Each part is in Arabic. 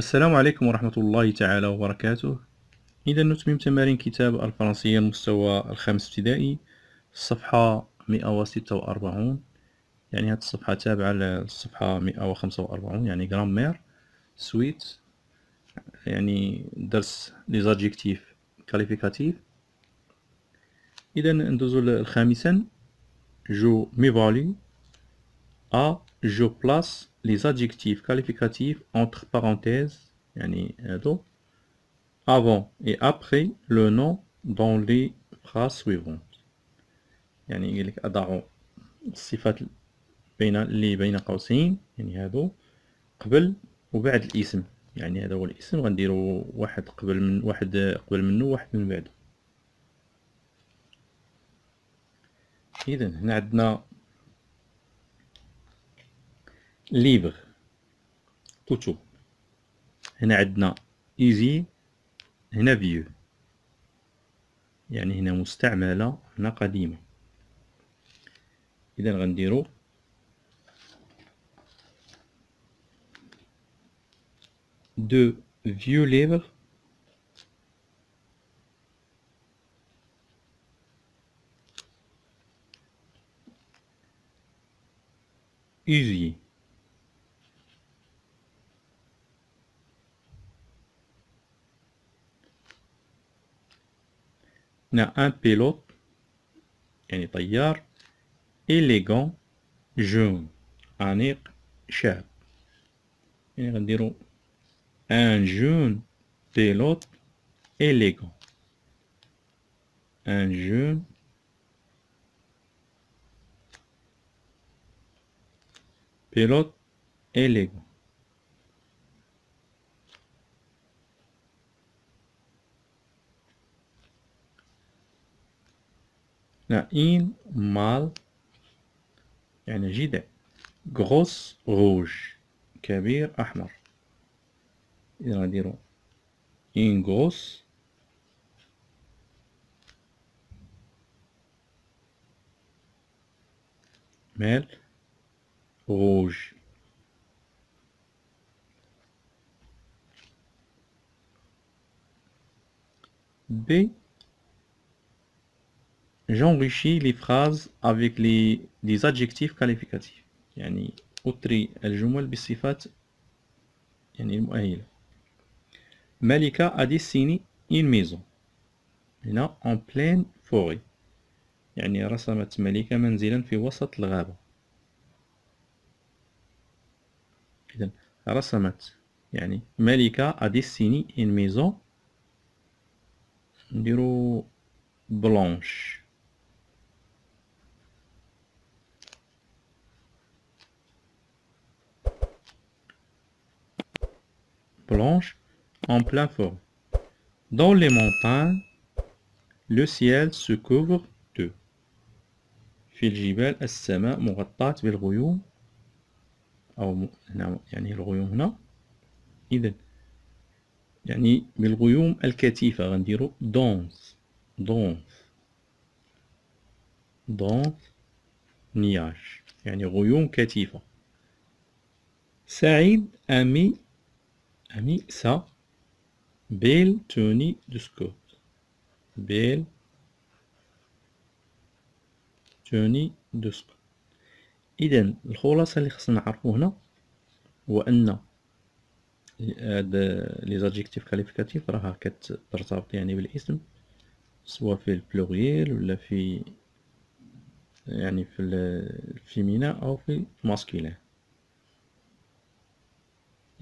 السلام عليكم ورحمة الله تعالى وبركاته. إذا نتمم تمارين كتاب الفرنسية المستوى الخامس ابتدائي الصفحة مئة وستة وأربعون. يعني هذه الصفحة تابعة للصفحة مئة وخمسة وأربعون يعني grammaire suite يعني درس les adjectifs qualificatifs. إذا ندوزو للخامسا je m'évalue أ je place les adjectifs qualificatifs entre parenthèses يعني هادو avant et après le nom dans les phrases suivantes. يعني يقول لك أضع الصفات بين اللي بين قوسين يعني هادو قبل وبعد الاسم يعني هذا هو الاسم غنديرو واحد قبل من واحد قبل منه واحد من بعده اذا هنا عندنا livre. كتب هنا عندنا usé هنا vieux. يعني هنا مستعملة هنا قديمة. إذا غنديرو. de vieux livres usés هنا ان بيلوت يعني طيار إليغون جون أنيق شاب يعني غنديرو ان جون بيلوت إليغون ان جون بيلوت إليغون نائين مال يعني جدع غوس روج كبير أحمر. إذا نديرو إن غوس مال. روج. بي. J'enrichis les phrases avec les, des adjectifs qualificatifs يعني أطري الجمل بالصفات يعني المؤهلة ملكة a dessiné une maison هنا en pleine forêt يعني رسمت ملكة منزلا في وسط الغابة إذا رسمت يعني ملكة a dessiné une maison نديرو بلانش blanche en plein fort. Dans les montagnes, le ciel se couvre de في الجبال السماء مغطاة بالغيوم أو يعني الغيوم هنا إذا يعني بالغيوم الكثيفة غنديرو دونس دونس دونس نياج يعني غيوم كثيفة سعيد أمي Belle tenue de scout. Belle tenue de scout. إذا الخلاصة اللي خصنا نعرفو هنا هو أن هاد les adjectifs qualificatifs راها كترتبط يعني بالاسم سواء في ال pluriel ولا في يعني في ال féminin أو في ال masculin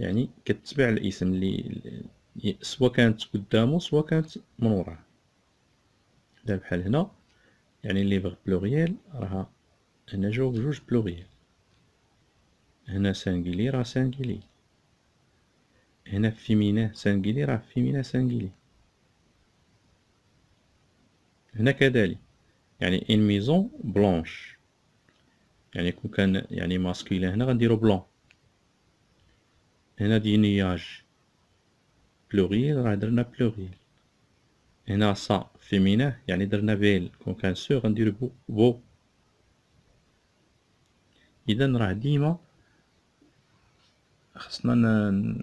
يعني كتبع الاسم اللي سوا كانت قدامه سوا كانت من وراه. دابا بحال هنا يعني livres pluriel راها هنا جاو بجوج pluriel. هنا singulier راه singulier. هنا féminin singulier راه féminin singulier. هنا كذلك يعني ان ميزون بلونش يعني كون كان يعني ماسكيلين هنا غنديرو بلون هنا دي نياج. بلوغيل راه درنا بلوغيل هنا سا فيمينا يعني درنا فيل كون كان سو غندير بو بو إذا راه ديما خصنا ن...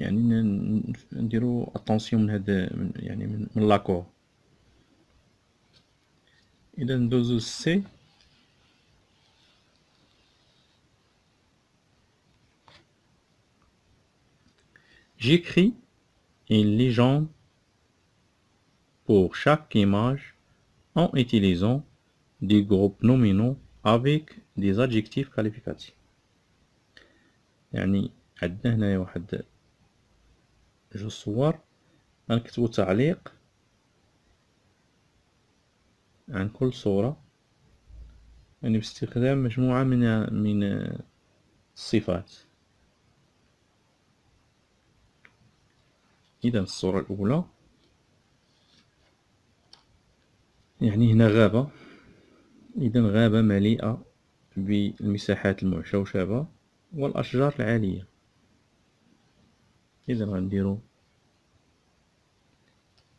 يعني نديرو اتونسيون من هاد يعني من لاكور إذا ندوزو سي J'écris une légende pour chaque image en utilisant des groupes nominaux avec des adjectifs qualificatifs يعني عندنا هنايا واحد جوج صور غنكتبو تعليق عن كل صورة يعني باستخدام مجموعة من من الصفات إذا الصورة الأولى. يعني هنا غابة إذا غابة مليئة بالمساحات المشوشبة والأشجار العالية. إذا غنديرو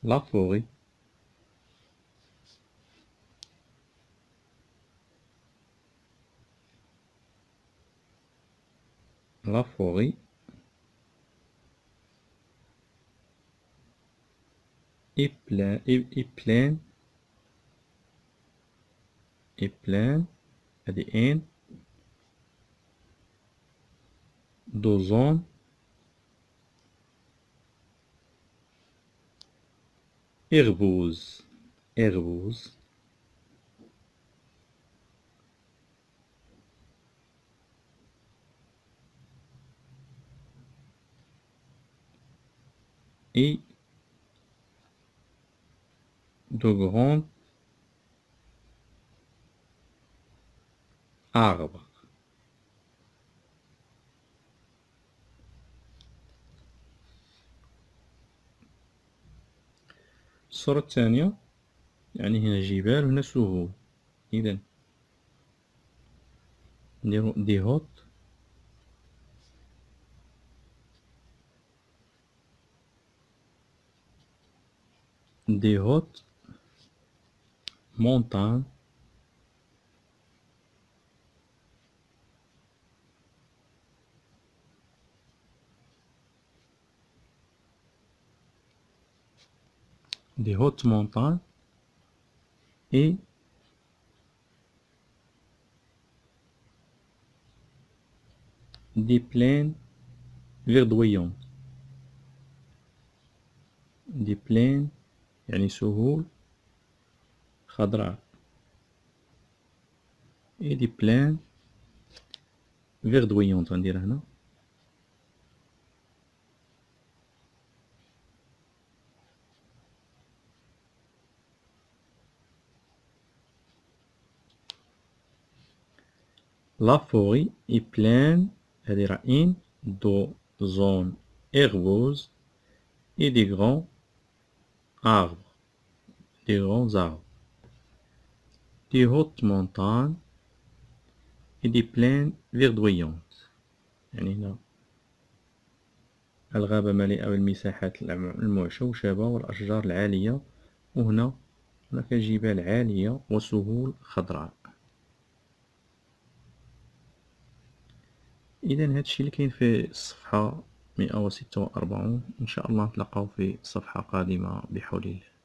لا فوري. لا فوري. est plein, est, est plein, est plein, at the end, d'ozone, herbose, herbose, et de grands arbres. الصورة الثانية يعني هنا جبال وهنا سهول. إذا نديرو دي هوت دي هوت montagne des hautes montagnes et des plaines verdoyantes des plaines يعني سهول خضراء et des plaines verdoyantes غندير هنا La forêt est pleine هذه راه in de zones herbeuses et des grands arbres des grands arbres Des hautes montagnes et des plaines verdoyantes. يعني هنا الغابة مليئة بالمساحات المشوشبة والأشجار العالية وهنا هناك جبال عالية وسهول خضراء. إذا هادشي اللي كاين في الصفحة مئة وستة وأربعون إن شاء الله نتلاقاو في صفحة قادمة بحول الله.